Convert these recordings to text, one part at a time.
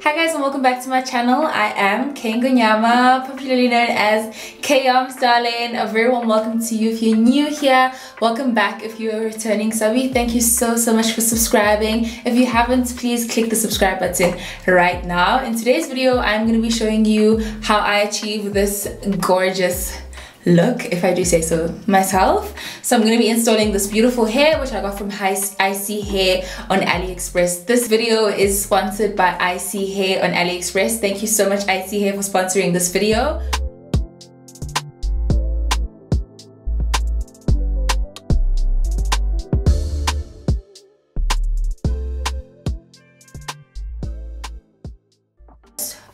Hi guys and welcome back to my channel. I am Kay Ngonyama, popularly known as Kay Yarms Darling. A very warm welcome to you if you're new here. Welcome back if you're returning subby. Thank you so so much for subscribing. If you haven't, please click the subscribe button right now. In today's video, I'm going to be showing you how I achieve this gorgeous look if I do say so myself. So I'm going to be installing this beautiful hair which I got from ISEE Hair on AliExpress. This video is sponsored by ISEE Hair on AliExpress. Thank you so much ISEE Hair for sponsoring this video.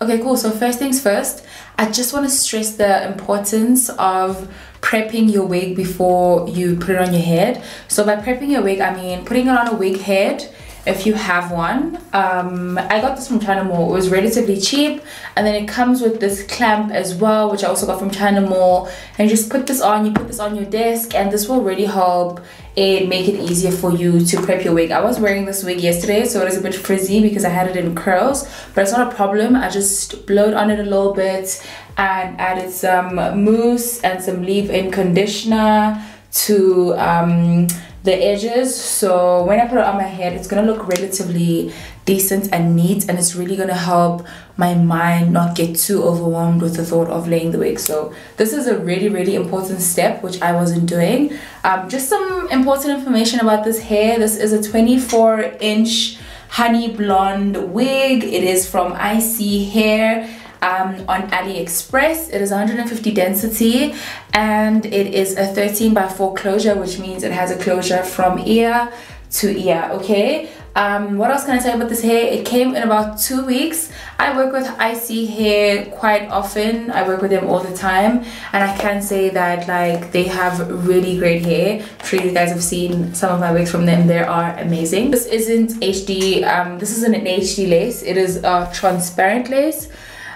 Okay, cool. So first things first, I just want to stress the importance of prepping your wig before you put it on your head. So by prepping your wig, I mean putting it on a wig head if you have one. Um, I got this from China Mall. It was relatively cheap. And then it comes with this clamp as well, which I also got from China Mall. And you just put this on, you put this on your desk, and this will really help it make it easier for you to prep your wig. I was wearing this wig yesterday, so it is a bit frizzy because I had it in curls, but it's not a problem. I just blowed on it a little bit and added some mousse and some leave-in conditioner to um, the edges. So when I put it on my head it's gonna look relatively decent and neat and it's really gonna help my mind not get too overwhelmed with the thought of laying the wig. So this is a really really important step which I wasn't doing. Um, just some important information about this hair. This is a 24 inch honey blonde wig. It is from ISEE Hair um, on AliExpress. It is 150 density and it is a 13 by 4 closure, which means it has a closure from ear to ear, okay? Um, what else can I tell you about this hair? It came in about two weeks. I work with ISEE Hair quite often. I work with them all the time. And I can say that like they have really great hair. I'm sure you guys have seen some of my wigs from them. They are amazing. This isn't HD. Um, this isn't an HD lace. It is a transparent lace.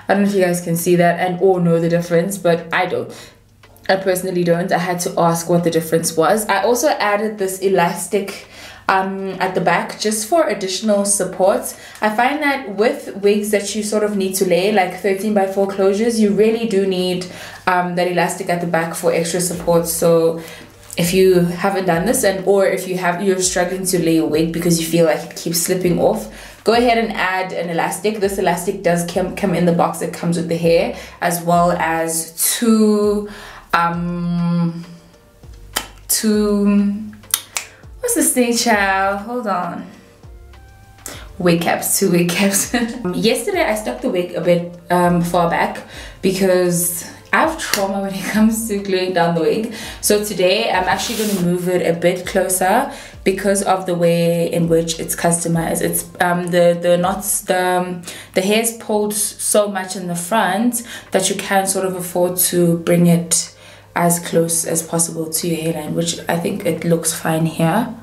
I don't know if you guys can see that and all know the difference, but I don't. I personally don't. I had to ask what the difference was. I also added this elastic um, at the back just for additional support. I find that with wigs that you sort of need to lay, like 13 by 4 closures, you really do need um, that elastic at the back for extra support. So if you haven't done this and or if you have you're struggling to lay a wig because you feel like it keeps slipping off go ahead and add an elastic. This elastic does come, come in the box. That comes with the hair as well as two um two what's the thing child? Hold on. Wig caps two wig caps. Yesterday i stuck the wig a bit um far back because I have trauma when it comes to gluing down the wig. So today I'm actually going to move it a bit closer because of the way in which it's customized. It's um, the, the knots, the, um, the hair's pulled so much in the front that you can sort of afford to bring it as close as possible to your hairline, which I think it looks fine here.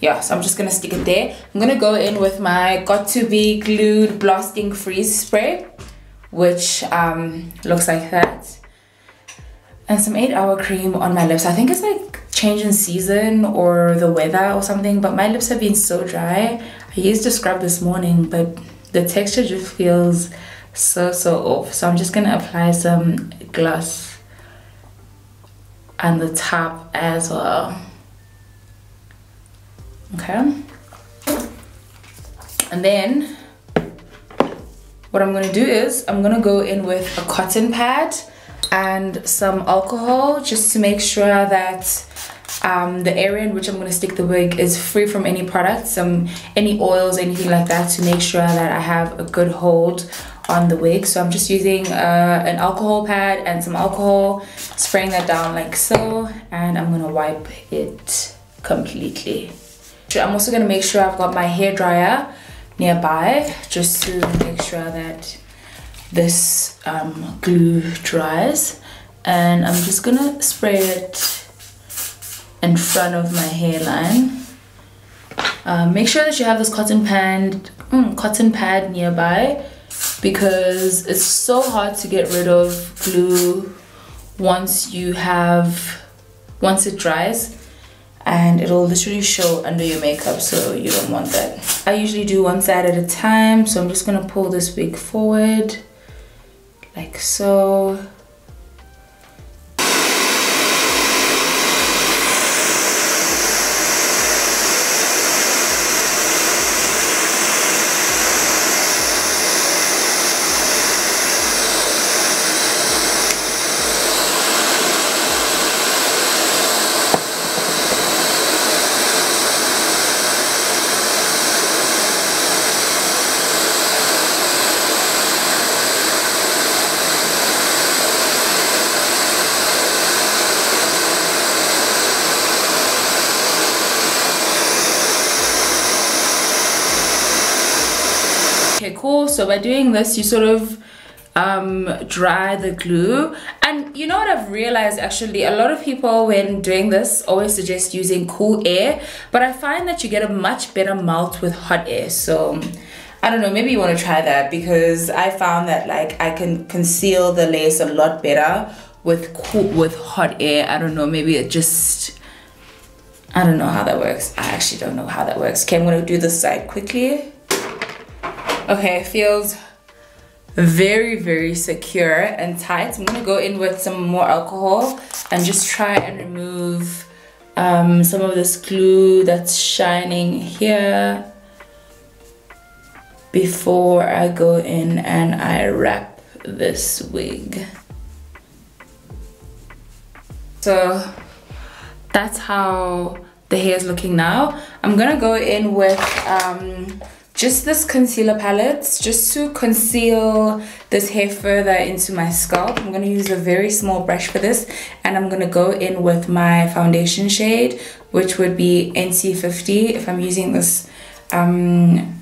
Yeah, so I'm just gonna stick it there. I'm gonna go in with my Got2b Glued Blasting Freeze Spray which um, looks like that. And some 8 hour cream on my lips. I think it's like change in season or the weather or something, but my lips have been so dry. I used to scrub this morning, but the texture just feels so, so off. So I'm just gonna apply some gloss on the top as well. Okay. And then what I'm gonna do is I'm gonna go in with a cotton pad and some alcohol just to make sure that um, the area in which I'm gonna stick the wig is free from any products, some any oils, anything like that to make sure that I have a good hold on the wig. So I'm just using uh, an alcohol pad and some alcohol, spraying that down like so, and I'm gonna wipe it completely. I'm also gonna make sure I've got my hair dryer nearby just to make sure that this um, glue dries and I'm just gonna spray it in front of my hairline. Uh, make sure that you have this cotton pad mm, cotton pad nearby because it's so hard to get rid of glue once you have once it dries and it'll literally show under your makeup so you don't want that. I usually do one side at a time so i'm just gonna pull this wig forward like so okay cool so by doing this you sort of um, dry the glue. And you know what I've realized actually? A lot of people when doing this always suggest using cool air but I find that you get a much better melt with hot air. So I don't know maybe you want to try that because I found that like I can conceal the lace a lot better with cool with hot air. I don't know maybe it just I don't know how that works. I actually don't know how that works. Okay I'm gonna do this side quickly Okay, it feels very, very secure and tight. I'm gonna go in with some more alcohol and just try and remove um, some of this glue that's shining here before I go in and I wrap this wig. So that's how the hair is looking now. I'm gonna go in with um, just this concealer palette just to conceal this hair further into my scalp. I'm going to use a very small brush for this and i'm going to go in with my foundation shade which would be nc50 if i'm using this um,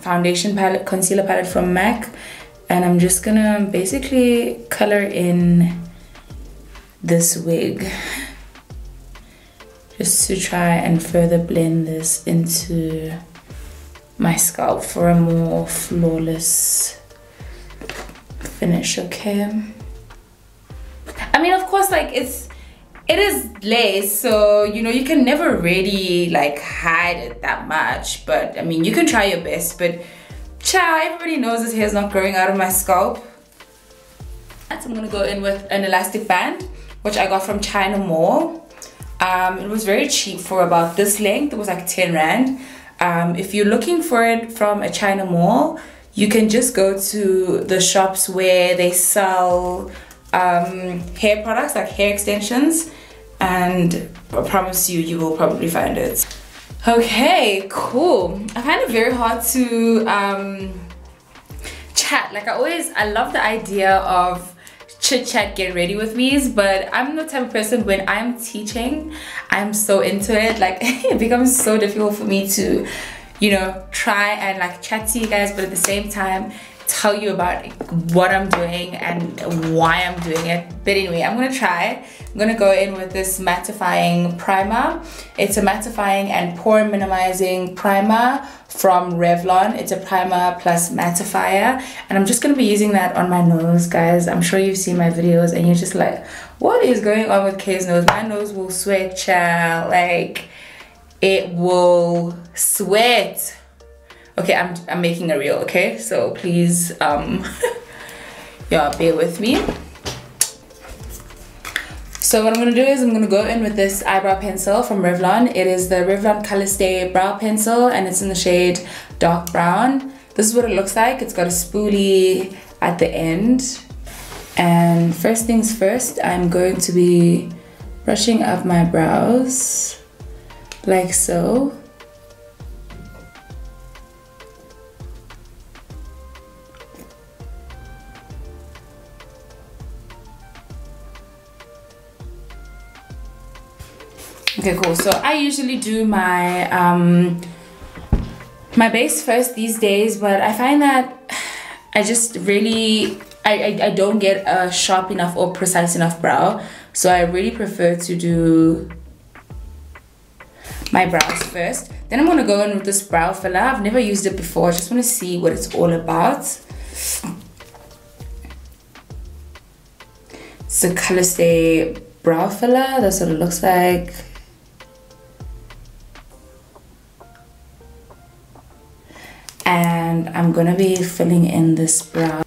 foundation palette concealer palette from mac. And i'm just gonna basically color in this wig just to try and further blend this into my scalp for a more flawless finish okay? I mean of course like it's it is lace so you know you can never really like hide it that much but i mean you can try your best but ciao everybody knows this hair is not growing out of my scalp. So i'm gonna go in with an elastic band which i got from china mall. Um, it was very cheap for about this length it was like 10 rand um, if you're looking for it from a China mall, you can just go to the shops where they sell um, hair products like hair extensions and I promise you, you will probably find it. Okay, cool. I find it very hard to um, chat. Like I always, I love the idea of chit chat get ready with me. But i'm the type of person when i'm teaching i'm so into it. Like it becomes so difficult for me to you know try and like chat to you guys. But at the same time tell you about what I'm doing and why I'm doing it. But anyway, I'm gonna try. I'm gonna go in with this mattifying primer. It's a mattifying and pore minimizing primer from Revlon. It's a primer plus mattifier. And I'm just gonna be using that on my nose, guys. I'm sure you've seen my videos and you're just like, what is going on with Kay's nose? My nose will sweat, child. Like, it will sweat okay i'm i'm making a reel okay so please um yeah bear with me so what I'm going to do is I'm going to go in with this eyebrow pencil from Revlon. It is the Revlon Color Stay Brow Pencil and it's in the shade Dark Brown. This is what it looks like. It's got a spoolie at the end. And first things first, I'm going to be brushing up my brows like so. Okay, cool. So I usually do my um, my base first these days, but I find that I just really I, I, I don't get a sharp enough or precise enough brow. So I really prefer to do my brows first. Then I'm gonna go in with this brow filler. I've never used it before. I just wanna see what it's all about. It's a Color Stay brow filler. That's what it looks like. And I'm gonna be filling in this brow.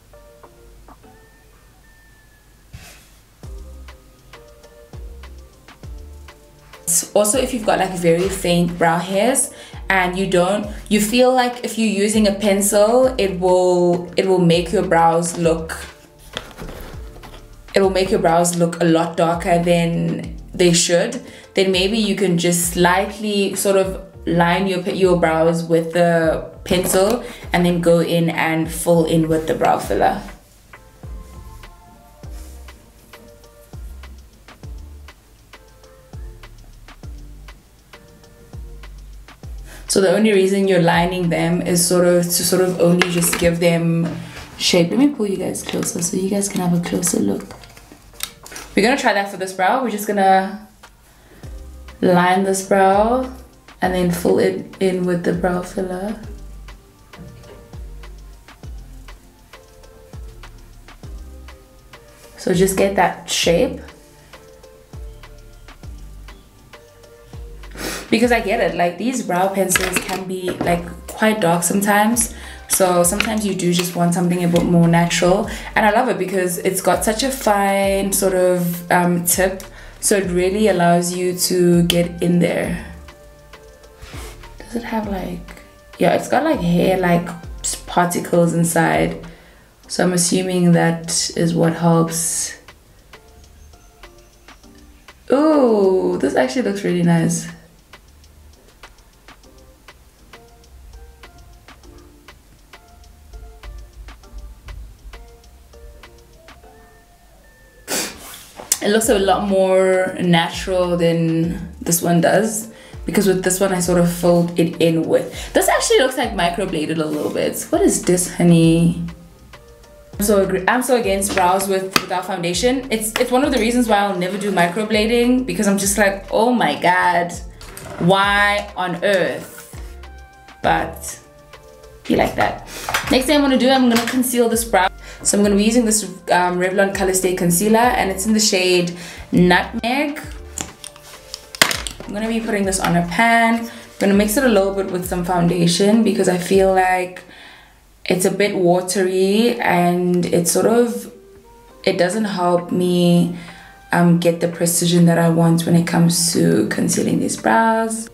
Also if you've got like very faint brow hairs and you don't you feel like if you're using a pencil it will it will make your brows look it will make your brows look a lot darker than they should. Then maybe you can just slightly sort of line your your brows with the pencil and then go in and fill in with the brow filler So the only reason you're lining them is sort of to sort of only just give them shape. Let me pull you guys closer so you guys can have a closer look. We're gonna try that for this brow. We're just gonna line this brow and then fill it in with the brow filler. So just get that shape. because I get it like these brow pencils can be like quite dark sometimes so sometimes you do just want something a bit more natural and I love it because it's got such a fine sort of um, tip so it really allows you to get in there does it have like yeah it's got like hair like particles inside. So I'm assuming that is what helps. Oh this actually looks really nice. It looks a lot more natural than this one does because with this one I sort of filled it in with this actually looks like microbladed a little bit. What is this honey? I'm so I'm so against brows with without foundation. It's it's one of the reasons why I'll never do microblading because I'm just like oh my god why on earth? But be like that. Next thing I'm gonna do I'm gonna conceal this brow. So I'm to be using this um, Revlon Colorstay Concealer and it's in the shade Nutmeg. I'm to be putting this on a pan. I'm to mix it a little bit with some foundation because I feel like it's a bit watery and it sort of, it doesn't help me um, get the precision that I want when it comes to concealing these brows.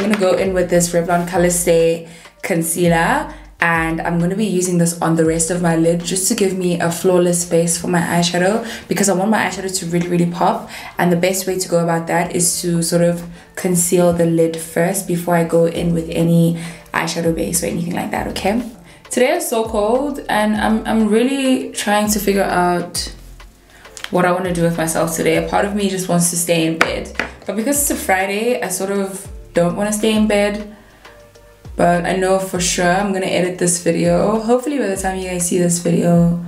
Gonna go in with this Revlon Colorstay concealer and I'm going to be using this on the rest of my lid just to give me a flawless base for my eyeshadow because I want my eyeshadow to really really pop. And the best way to go about that is to sort of conceal the lid first before I go in with any eyeshadow base or anything like that okay? Today is so cold and I'm, I'm really trying to figure out what I want to do with myself today. A part of me just wants to stay in bed. But because it's a Friday I sort of don't want to stay in bed but I know for sure I'm gonna edit this video. Hopefully by the time you guys see this video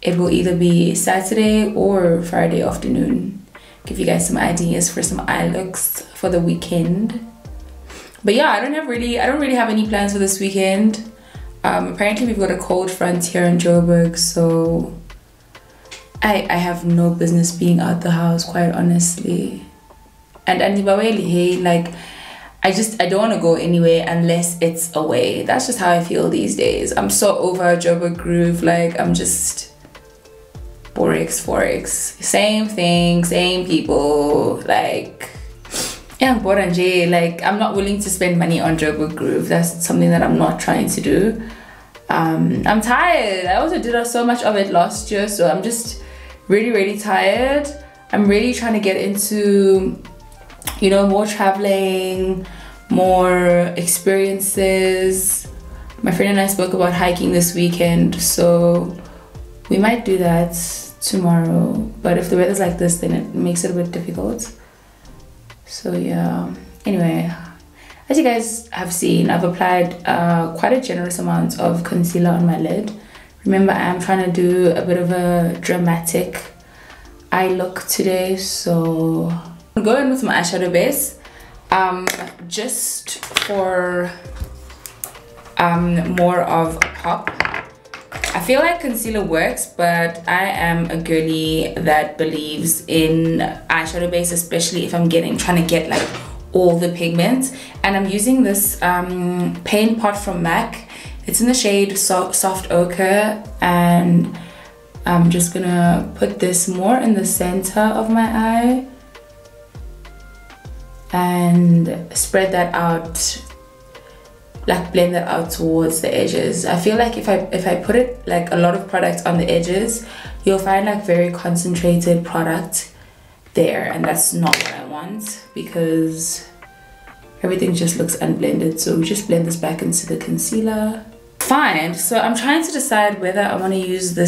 it will either be Saturday or Friday afternoon. Give you guys some ideas for some eye looks for the weekend. But yeah I don't have really I don't really have any plans for this weekend. Um, apparently we've got a cold front here in Joburg so I, I have no business being out the house quite honestly. And anibaweli hey like I just I don't want to go anywhere unless it's away. That's just how I feel these days. I'm so over Joburg Groove. Like I'm just Borex Forex. Same thing, same people. Like yeah, Boranje. Like I'm not willing to spend money on Joburg Groove. That's something that I'm not trying to do. Um, I'm tired. I also did so much of it last year, so I'm just really, really tired. I'm really trying to get into you know, more traveling, more experiences. My friend and I spoke about hiking this weekend, so we might do that tomorrow. But if the weather's like this, then it makes it a bit difficult. So yeah, anyway, as you guys have seen, I've applied uh, quite a generous amount of concealer on my lid. Remember, I am trying to do a bit of a dramatic eye look today, so I'm going with my eyeshadow base um, just for um, more of a pop. I feel like concealer works, but I am a girly that believes in eyeshadow base, especially if I'm getting trying to get like all the pigments. And I'm using this um, paint pot from MAC. It's in the shade so Soft Ochre and I'm just gonna put this more in the center of my eye and spread that out like blend that out towards the edges. I feel like if i if i put it like a lot of product on the edges you'll find like very concentrated product there and that's not what i want because everything just looks unblended. So we just blend this back into the concealer fine so i'm trying to decide whether i want to use the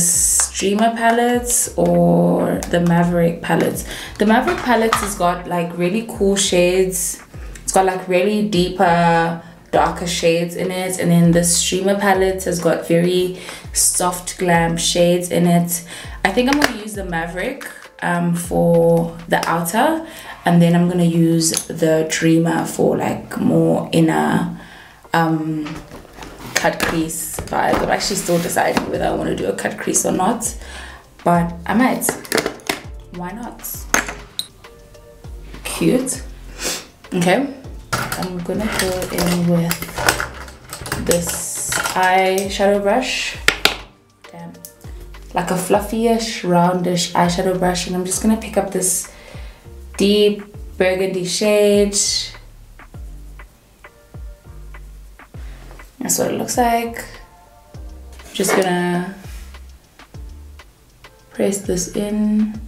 dreamer palettes or the maverick palettes. The maverick palettes has got like really cool shades. It's got like really deeper darker shades in it. And then the dreamer palette has got very soft glam shades in it. I think i'm going to use the maverick um, for the outer. And then i'm going to use the dreamer for like more inner um, cut crease vibes i'm actually still deciding whether i want to do a cut crease or not but i might why not cute okay I'm gonna go in with this eyeshadow brush. Damn. Like a fluffyish, roundish eyeshadow brush. And I'm just gonna pick up this deep burgundy shade. That's what it looks like. I'm just gonna press this in.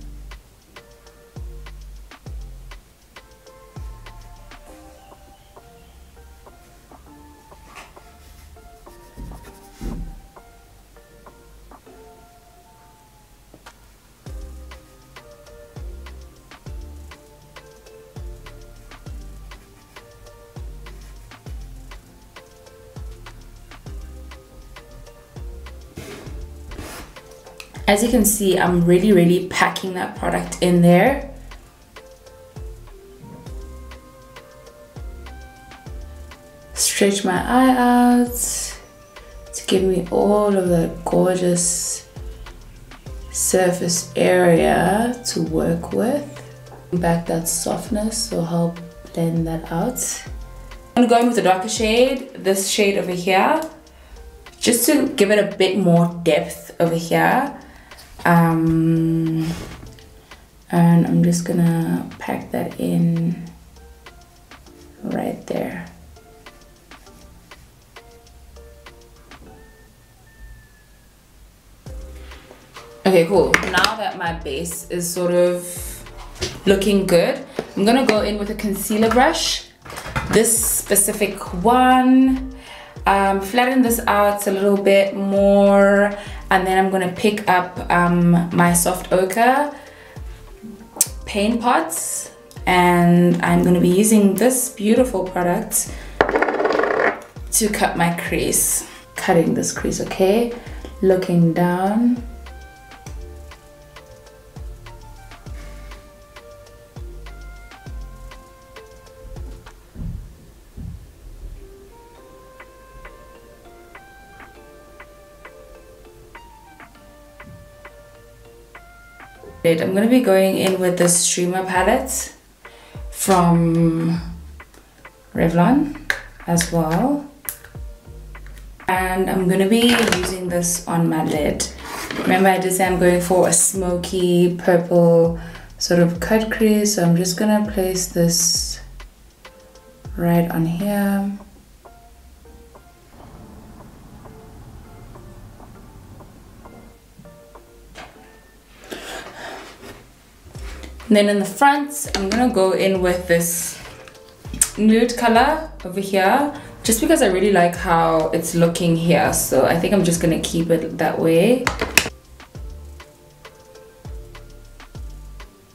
You can see I'm really really packing that product in there. Stretch my eye out to give me all of that gorgeous surface area to work with. Back that softness will help blend that out. I'm going with a darker shade this shade over here just to give it a bit more depth over here um, and I'm just gonna pack that in right there. Okay cool. Now that my base is sort of looking good I'm gonna go in with a concealer brush. This specific one um, flatten this out a little bit more and then I'm gonna pick up um, my soft ochre paint pots. And I'm gonna be using this beautiful product to cut my crease. Cutting this crease okay? Looking down I'm gonna be going in with the dreamer palette from Revlon as well. And I'm gonna be using this on my lid. Remember I did say I'm going for a smoky purple sort of cut crease. So I'm just gonna place this right on here. And then in the front, I'm gonna go in with this nude color over here, just because I really like how it's looking here. So I think I'm just gonna keep it that way.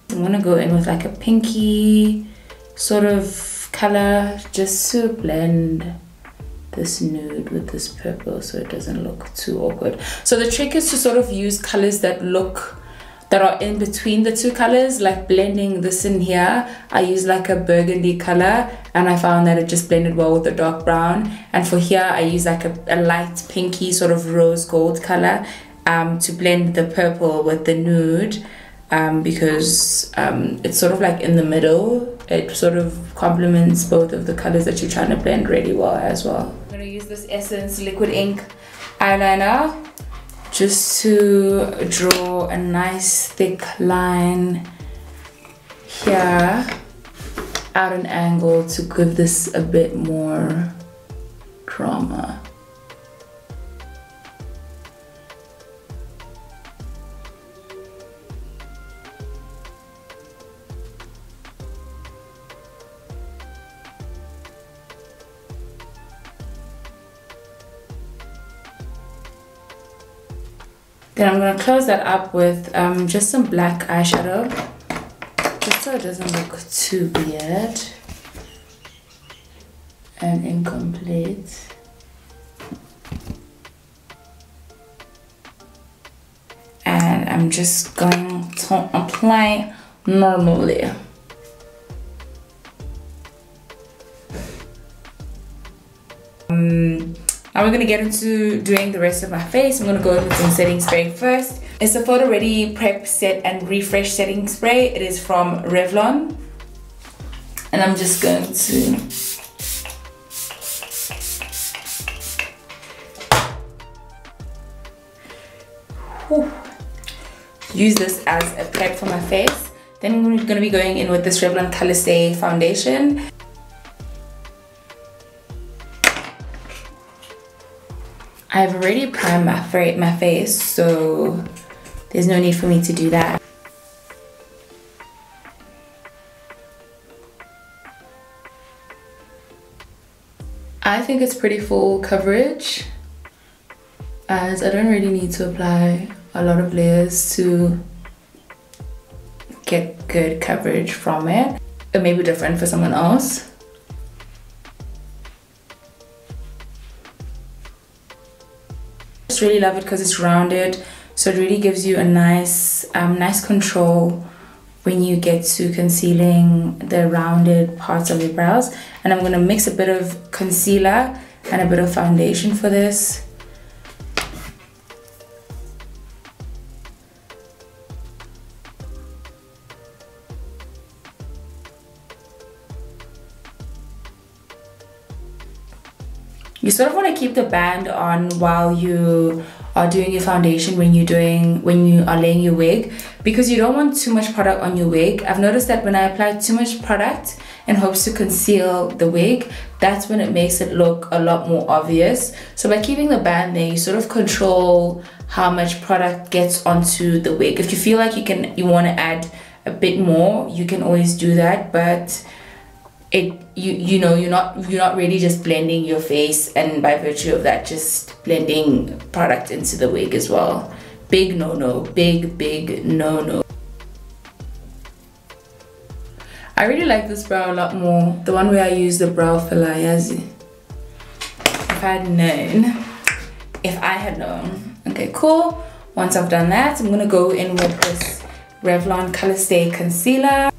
I'm gonna go in with like a pinky sort of color just to blend this nude with this purple so it doesn't look too awkward. So the trick is to sort of use colors that look that are in between the two colors like blending this in here I use like a burgundy color and I found that it just blended well with the dark brown. And for here I use like a, a light pinky sort of rose gold color um, to blend the purple with the nude um, because um, it's sort of like in the middle. It sort of complements both of the colors that you're trying to blend really well as well. I'm going to use this Essence liquid ink eyeliner just to draw a nice thick line here at an angle to give this a bit more drama. Then I'm going to close that up with um, just some black eyeshadow. Just so it doesn't look too weird and incomplete. And I'm just going to apply normally. Now we're to get into doing the rest of my face. I'm to go with some setting spray first. It's a Photo Ready Prep Set and Refresh Setting Spray. It is from Revlon. And I'm just going to use this as a prep for my face. Then I'm to be going in with this Revlon Color Stay Foundation. I've already primed my, my face, so there's no need for me to do that. I think it's pretty full coverage as I don't really need to apply a lot of layers to get good coverage from it. It may be different for someone else. Really love it because it's rounded. So it really gives you a nice um, nice control when you get to concealing the rounded parts of your brows. And I'm going to mix a bit of concealer and a bit of foundation for this you sort of want to keep the band on while you are doing your foundation when you're doing when you are laying your wig because you don't want too much product on your wig. I've noticed that when i apply too much product in hopes to conceal the wig that's when it makes it look a lot more obvious. So by keeping the band there you sort of control how much product gets onto the wig. If you feel like you can you want to add a bit more you can always do that but it you you know you're not you're not really just blending your face and by virtue of that just blending product into the wig as well. Big no no big big no no I really like this brow a lot more. The one where I use the brow filler Yazi if I had known if I had known. Okay cool. Once I've done that I'm gonna go in with this Revlon Color Stay Concealer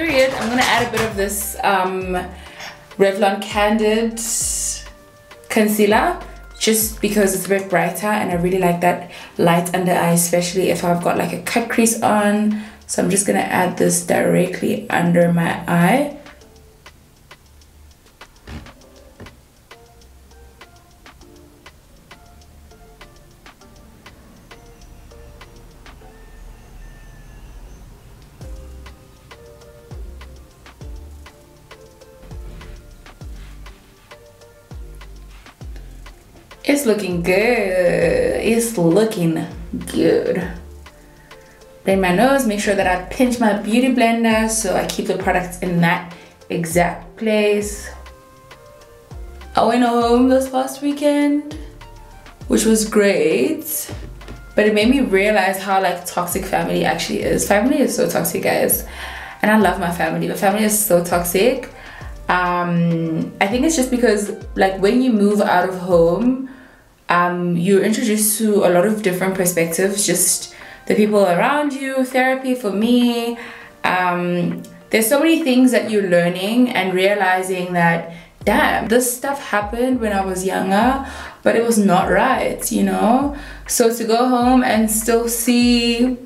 period, I'm gonna add a bit of this um, Revlon Candid concealer just because it's a bit brighter and I really like that light under eye, especially if I've got like a cut crease on. So I'm just gonna add this directly under my eye. It's looking good. It's looking good. Blend my nose, make sure that I pinch my beauty blender so I keep the products in that exact place. I went home this past weekend, which was great. But it made me realize how like toxic family actually is. Family is so toxic, guys. And I love my family, but family is so toxic. Um, I think it's just because like when you move out of home, um, you're introduced to a lot of different perspectives, just the people around you, therapy for me. Um, there's so many things that you're learning and realizing that, damn, this stuff happened when I was younger, but it was not right, you know? So to go home and still see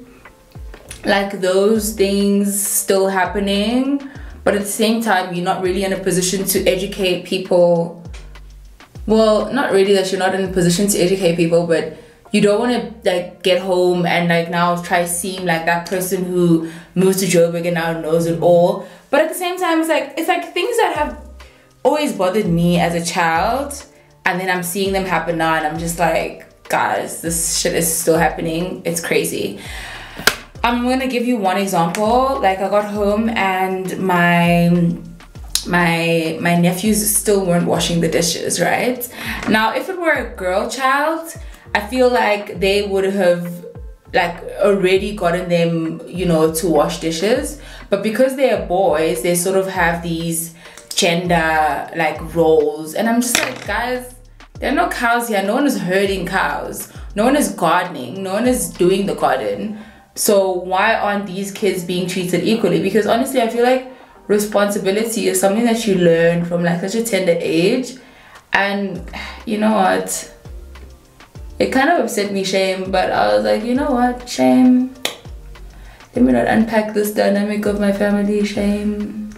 like those things still happening, but at the same time, you're not really in a position to educate people well not really that you're not in a position to educate people but you don't want to like get home and like now try to seem like that person who moves to Joburg and now knows it all. But at the same time it's like it's like things that have always bothered me as a child and then I'm seeing them happen now and I'm just like guys this shit is still happening. It's crazy. I'm gonna give you one example. Like I got home and my my my nephews still weren't washing the dishes right? Now if it were a girl child i feel like they would have like already gotten them you know to wash dishes. But because they're boys they sort of have these gender like roles. And i'm just like guys there are no cows here. No one is herding cows. No one is gardening. No one is doing the garden. So why aren't these kids being treated equally? Because honestly i feel like responsibility is something that you learn from like such a tender age. And you know what? It kind of upset me shame but i was like you know what shame? Let me not unpack this dynamic of my family shame.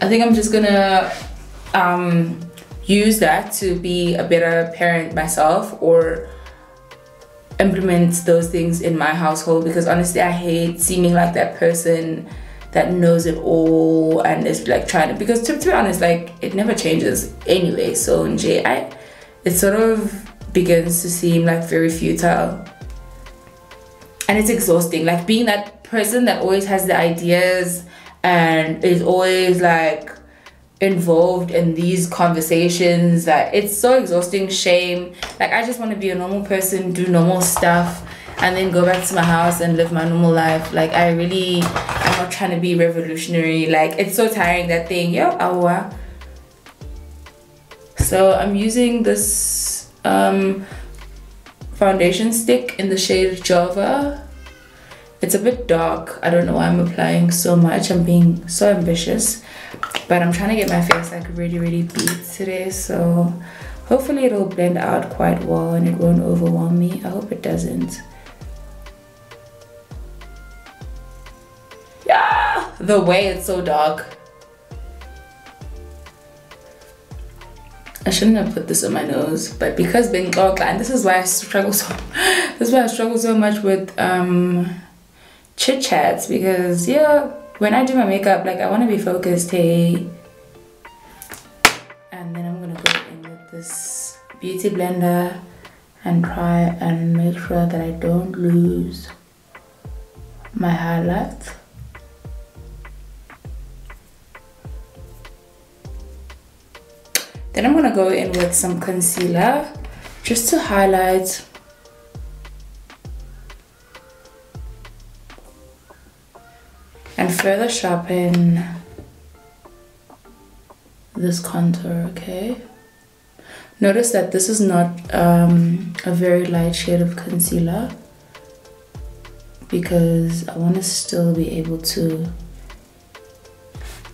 I think i'm just gonna um use that to be a better parent myself or implement those things in my household because honestly I hate seeming like that person that knows it all and is like trying to because to, to be honest like it never changes anyway. So in J I it sort of begins to seem like very futile. And it's exhausting. Like being that person that always has the ideas and is always like involved in these conversations that it's so exhausting shame. Like i just want to be a normal person do normal stuff and then go back to my house and live my normal life. Like i really i'm not trying to be revolutionary. Like it's so tiring that thing. Yo awa. So i'm using this um foundation stick in the shade java it's a bit dark. I don't know why i'm applying so much. I'm being so ambitious. But I'm trying to get my face like really really beat today. So hopefully it'll blend out quite well and it won't overwhelm me. I hope it doesn't. Yeah! The way it's so dark. I shouldn't have put this on my nose but because being and this is why I struggle so this is why I struggle so much with um chit chats because yeah when I do my makeup, like I want to be focused, hey. And then I'm to go in with this beauty blender and try and make sure that I don't lose my highlights. Then I'm to go in with some concealer just to highlight and further sharpen this contour okay? Notice that this is not um, a very light shade of concealer because I want to still be able to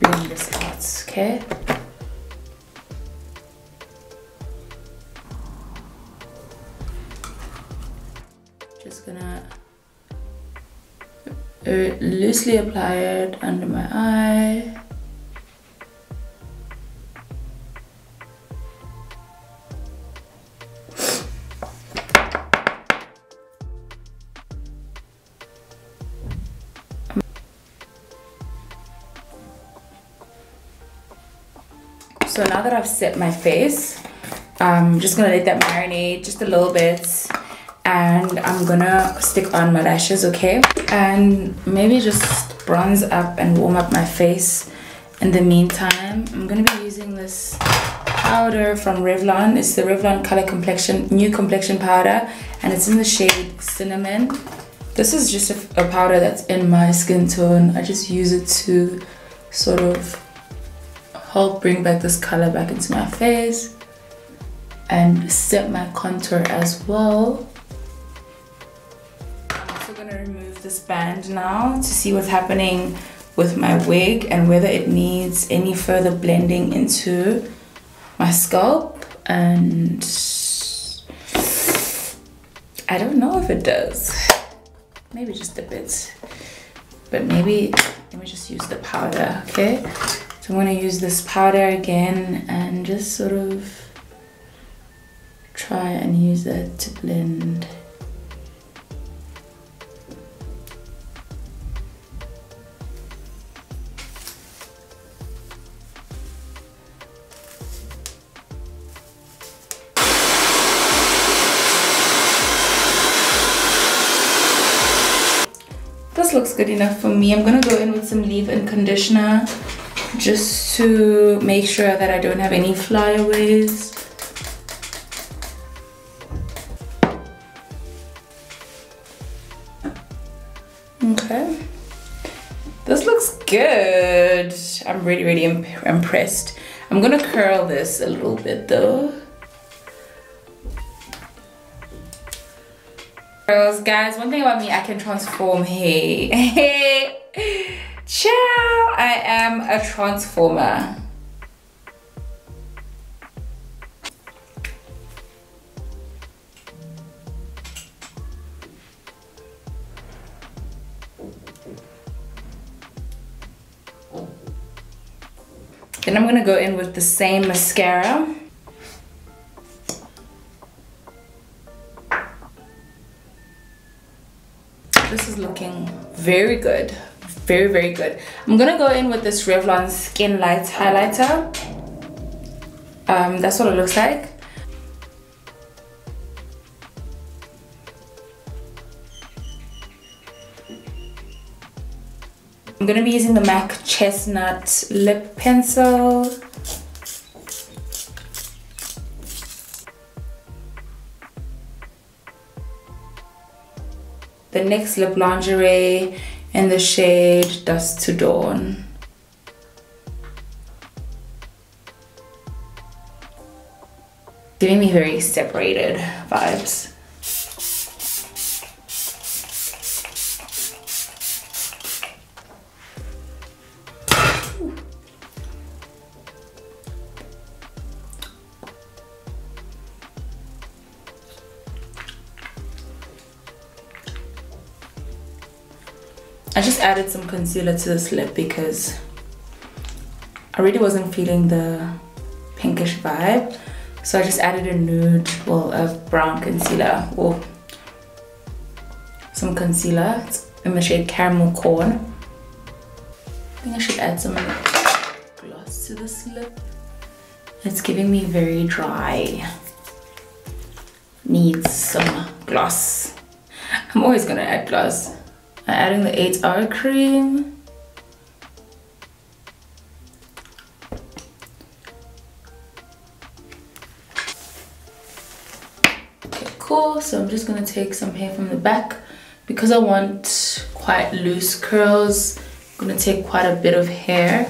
blend this out okay Uh, loosely apply it under my eye. So now that I've set my face, I'm just gonna let that marinate just a little bit and I'm gonna stick on my lashes okay? And maybe just bronze up and warm up my face in the meantime. I'm gonna be using this powder from Revlon. It's the Revlon color complexion new complexion powder and it's in the shade cinnamon. This is just a, a powder that's in my skin tone. I just use it to sort of help bring back this color back into my face and set my contour as well. This band now to see what's happening with my wig and whether it needs any further blending into my scalp. And I don't know if it does. Maybe just a bit. But maybe let me just use the powder okay? So I'm to use this powder again and just sort of try and use that to blend looks good enough for me. I'm gonna go in with some leave-in conditioner just to make sure that I don't have any flyaways. Okay. This looks good. I'm really, really imp impressed. I'm gonna curl this a little bit though. Girls, guys, one thing about me, I can transform. Hey, hey, ciao. I am a transformer. Then I'm gonna go in with the same mascara. Very good. Very, very good. I'm gonna go in with this Revlon Skin Light Highlighter. Um, that's what it looks like. I'm gonna be using the MAC Chestnut Lip Pencil. NYX Lip Lingerie in the shade Dust to Dawn. Giving me very separated vibes. Just added some concealer to this lip because I really wasn't feeling the pinkish vibe. So I just added a nude, well, a brown concealer or some concealer. It's in the shade Caramel Corn. I think I should add some gloss to this lip. It's giving me very dry. Needs some gloss. I'm always gonna add gloss. I'm adding the 8 hour cream. Okay, cool. So I'm just gonna take some hair from the back. Because I want quite loose curls, I'm gonna take quite a bit of hair.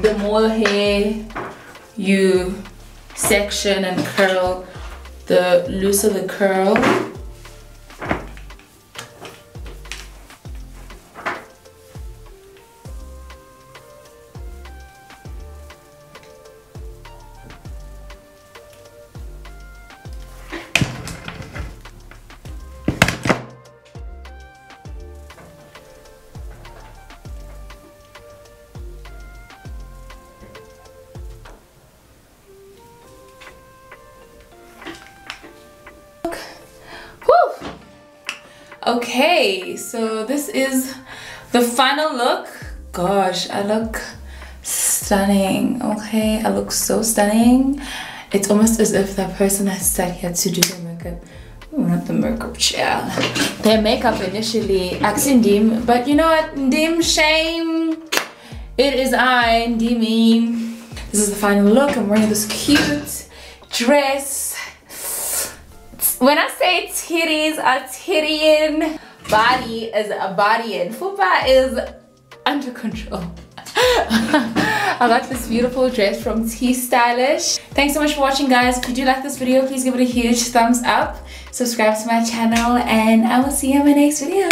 The more hair you section and curl, the looser the curl Okay, so this is the final look. Gosh, I look stunning, okay? I look so stunning. It's almost as if that person has sat here to do their makeup. Not the makeup chair. Their makeup initially, accent dim, but you know what? Dim shame. It is I, Dimi. This is the final look. I'm wearing this cute dress when I say titties are tittying, body is a bodying. Fupa is under control. I got this beautiful dress from Tee Stylish. Thanks so much for watching guys. If you do like this video, please give it a huge thumbs up. Subscribe to my channel and I will see you in my next video.